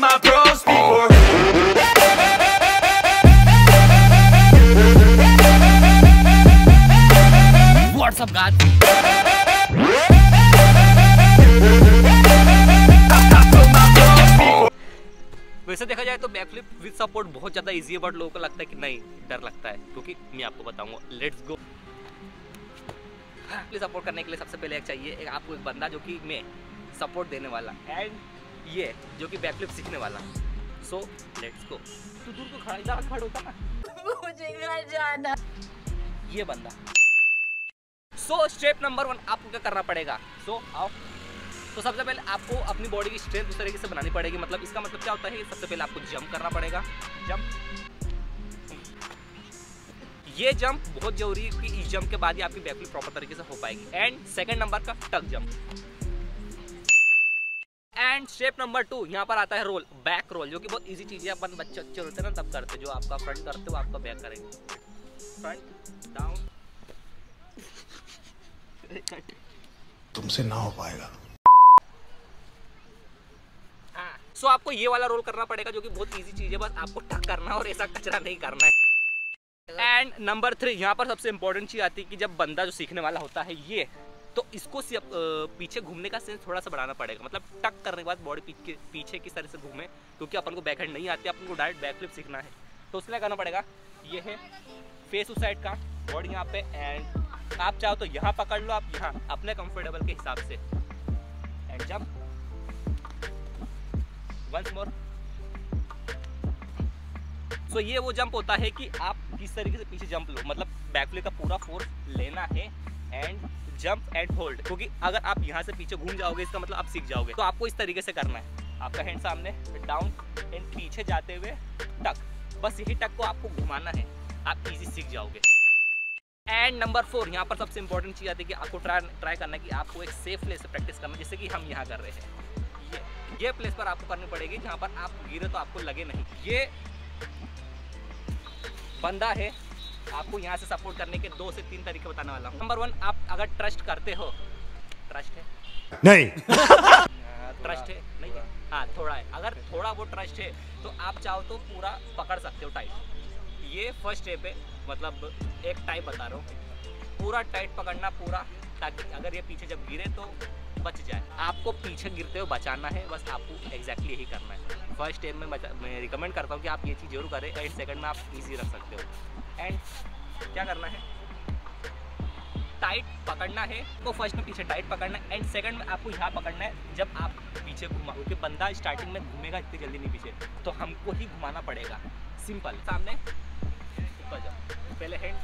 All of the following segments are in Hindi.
my bros before. वैसे देखा जाए तो बैकफ्लिप विद सपोर्ट बहुत ज़्यादा इजी है बट लोगों को लगता है कि नहीं डर लगता है क्योंकि मैं आपको बताऊँगा। लेट्स गो सपोर्ट करने के लिए सबसे पहले एक चाहिए एक आपको एक बंदा जो कि मैं सपोर्ट देने वाला। एंड ये जो कि बैकफ्लिप सीखने वाला। सो लेट्स गो तू दूर को खड़ा इधर खड़ा होता ना। मुझे घर जाना। ये बंदा। सो स्टेप नंबर वन आपको क्या करना पड़ेगा? सो so, आओ। तो सबसे पहले आपको अपनी बॉडी की स्ट्रेंथ उस तरीके से बनानी पड़ेगी। मतलब इसका मतलब क्या होता है सबसे पहले आपको जंप करना पड़ेगा। जंप ये जंप बहुत ज़रूरी है कि इस जंप के बाद ही आपकी बैकफ्लिप प्रॉपर तरीके से हो पाएगी। एंड सेकंड नंबर का tuck jump and step number two यहाँ पर आता है रोल बैक रोल जो कि बहुत इजी चीज़ है अपन बच्चे अच्छे होते हैं ना तब करते जो आपका फ्रंट करते हो आपका बैक करेंगे। फ्रंट डाउन तुमसे ना हो पाएगा। सो so, आपको ये वाला रोल करना पड़ेगा जो कि बहुत इजी चीज़ है बस आपको टक करना और ऐसा कचरा नहीं करना है। एंड नंबर थ्री यहाँ पर सबसे इंपॉर्टेंट चीज़ आती है कि जब बंदा जो सीखने वाला होता है ये तो इसको पीछे घूमने का सेंस थोड़ा सा बढ़ाना पड़ेगा। मतलब टक करने के बाद बॉडी पीछे किस तरह से घूमे, क्योंकि अपन को बैक हैंड नहीं आती, अपन को डायरेक्ट बैक फ्लिप सीखना है। तो उसके करना पड़ेगा, ये है फेस उस साइड का बॉडी यहाँ पे एंड आप चाहो तो यहाँ पकड़ लो, आप यहाँ, अपने कंफर्टेबल के हिसाब से। एंड जब वंस मोर सो ये वो जंप होता है कि आप किस तरीके से पीछे जंप लो। मतलब बैकफ्लिप का पूरा फोर्स लेना है। एंड जंप एंड होल्ड क्योंकि अगर आप यहाँ से पीछे घूम जाओगे, इसका मतलब आप सीख जाओगे। तो आपको इस तरीके से करना है। आपका हैंड सामने डाउन एंड पीछे जाते हुए टक बस यही टक को आपको घुमाना है। आप इजी सीख जाओगे। एंड नंबर फोर यहाँ पर सबसे इंपॉर्टेंट चीज़ आती है कि आपको ट्राई ट्राई करना है कि आपको एक सेफ़ प्लेस से प्रैक्टिस करना जैसे कि हम यहाँ कर रहे हैं। ये ये प्लेस पर आपको करनी पड़ेगी, जहाँ पर आप गिरे तो आपको लगे नहीं। ये बंदा है आपको यहाँ से सपोर्ट करने के दो से तीन तरीके बताने वाला हूँ। नंबर वन आप अगर ट्रस्ट करते हो ट्रस्ट है? नहीं। ट्रस्ट है नहीं है? हाँ थोड़ा है। अगर थोड़ा वो ट्रस्ट है तो आप चाहो तो पूरा पकड़ सकते हो टाइट ये फ़र्स्ट स्टेप है मतलब एक टाइप बता रहा हूँ। पूरा टाइट पकड़ना पूरा ताकि अगर ये पीछे जब गिरे तो बच जाए। आपको पीछे गिरते हुए बचाना है, बस आपको एग्जैक्टली यही करना है। फ़र्स्ट स्टेप में मैं रिकमेंड करता हूँ कि आप ये चीज़ ज़रूर करें एंड सेकंड में आप इजी रख सकते हो। एंड क्या करना है? टाइट पकड़ना है तो फ़र्स्ट में पीछे टाइट पकड़ना है एंड सेकंड में आपको यहाँ पकड़ना है, जब आप पीछे घुमा, क्योंकि बंदा स्टार्टिंग में घूमेगा इतनी जल्दी नहीं पीछे तो हमको ही घुमाना पड़ेगा। सिंपल सामने। ऊपर जब पहले हैंड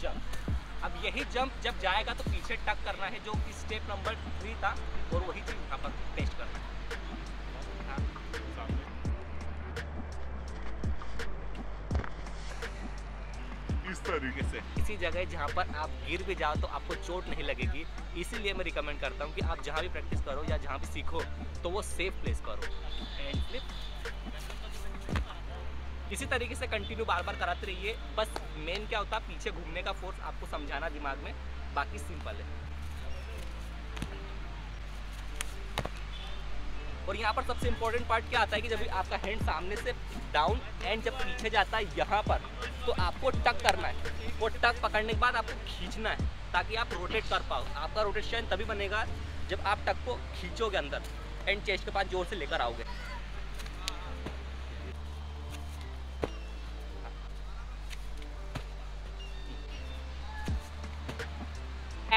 जंप अब यही जंप जब जाएगा तो पीछे टक करना है जो कि स्टेप नंबर थ्री था और वही चीज़ यहाँ पर टेस्ट करना है। इस तरीके से। इसी जगह जहाँ पर आप गिर भी जाओ तो आपको चोट नहीं लगेगी इसीलिए मैं रिकमेंड करता हूँ कि आप जहाँ भी प्रैक्टिस करो या जहाँ भी सीखो तो वो सेफ़ प्लेस करो। एंड फ्लिप इसी तरीके से कंटिन्यू बार बार कराते रहिए। बस मेन क्या होता है पीछे घूमने का फोर्स आपको समझाना दिमाग में, बाकी सिंपल है। और यहाँ पर सबसे इम्पोर्टेंट पार्ट क्या आता है कि जब आपका हैंड सामने से डाउन एंड जब पीछे जाता है यहाँ पर तो आपको टक करना है। वो टक पकड़ने के बाद आपको खींचना है, ताकि आप रोटेट कर पाओ। आपका रोटेशन तभी बनेगा जब आप टक को खींचोगे अंदर एंड चेस्ट के पास ज़ोर से लेकर आओगे।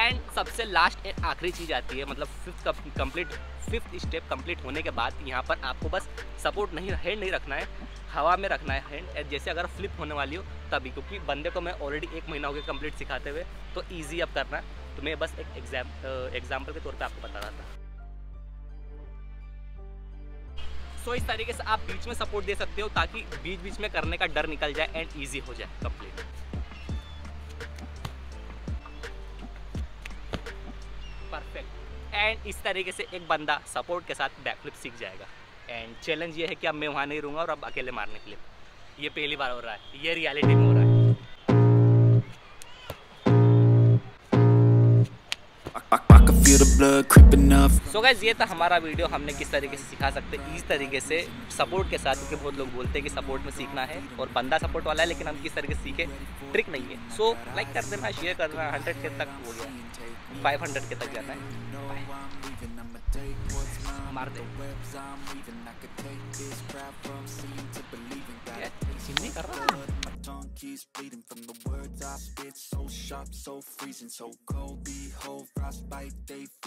एंड सबसे लास्ट एक आखिरी चीज़ आती है मतलब fifth complete fifth step complete होने के बाद यहाँ पर आपको बस सपोर्ट नहीं हैंड नहीं रखना है, हवा में रखना है हैंड जैसे अगर फ्लिप होने वाली हो तभी, क्योंकि बंदे को मैं ऑलरेडी एक महीना हो गया कंप्लीट सिखाते हुए तो ईजी अब करना तो मैं बस एक एग्ज़ाम एग्ज़ाम्पल के तौर पर आपको बता रहा था। सो इस तरीके से आप बीच में सपोर्ट दे सकते हो ताकि बीच बीच में करने का डर निकल जाए एंड ईजी हो जाए कंप्लीट एंड इस तरीके से एक बंदा सपोर्ट के साथ बैकफ्लिप सीख जाएगा। एंड चैलेंज ये है कि अब मैं वहाँ नहीं रहूँगा और अब अकेले मारने के लिए। ये पहली बार हो रहा है। ये रियलिटी में हो रहा है। सो गाइज़ ये था हमारा वीडियो हमने किस तरीके से सिखा सकते हैं इस तरीके से सपोर्ट के साथ क्योंकि बहुत लोग बोलते हैं कि सपोर्ट में सीखना है और बंदा सपोर्ट वाला है लेकिन हम किस तरीके से सीखे ट्रिक नहीं है। सो लाइक कर देना शेयर कर देना हंड्रेड के तक हो गया। फाइव हंड्रेड के तक जाना है। मार दे। keeps bleeding from the words I spit. So sharp, so freezing, so cold. Behold, frostbite, they